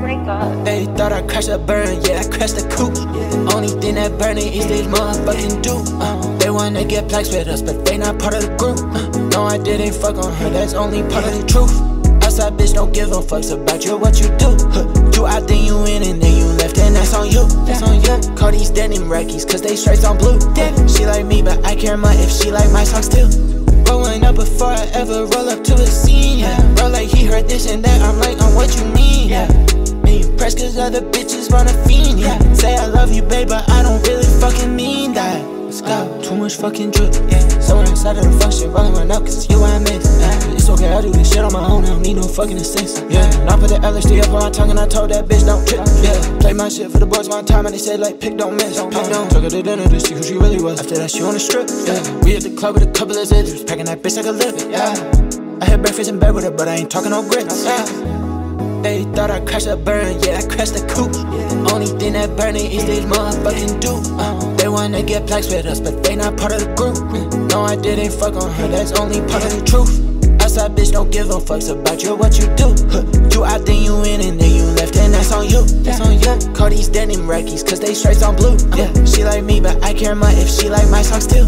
my god. They thought I crashed a burn, yeah, I crashed the coupe. Only thing that burning is these motherfucking do. Uh, they wanna get plaques with us, but they not part of the group. Uh, no, I didn't fuck on her, that's only part of the truth. Outside bitch don't give a fucks about you, what you do. Huh, you out, then you in, and then you left, and that's on you. That's on you. Call these denim rackies, cause they straights on blue. Damn, she like me, but I care more if she like my socks too. Rolling up before I ever roll up to a scene, yeah. Bro, like he heard this and that, I'm like, on what you mean, yeah. Me impressed cause other bitches wanna fiend, yeah. Say I love you, babe, but I don't really fucking mean that. Let's go. Too much fucking drip, yeah. Someone inside of the function, rolling one up, cause you I miss. Yeah. It's okay, I do this shit on my own, I don't need no fucking assist. Yeah, and I put the LSD up on my tongue and I told that bitch don't trip. Yeah, play my shit for the boys one time and they said like pick don't miss. Pick don't. Took her to dinner to see who she really was. After that, she on the strip. Yeah, we at the club with a couple of zitters, packing that bitch like a liver. Yeah, I had breakfast in bed with her, but I ain't talking no grits. Yeah. They thought I crashed a burn, yeah, I crashed the coupe. Only thing that burning is these motherfucking do. Uh, they wanna get plaques with us, but they not part of the group. No, I didn't fuck on her, that's only part of the truth. Outside bitch don't give a fucks about you, what you do. Huh, you out, then you in, and then you left, and that's on you. That's on you. Call these denim rackies, cause they straights on blue. Yeah, she like me, but I care more if she like my socks too.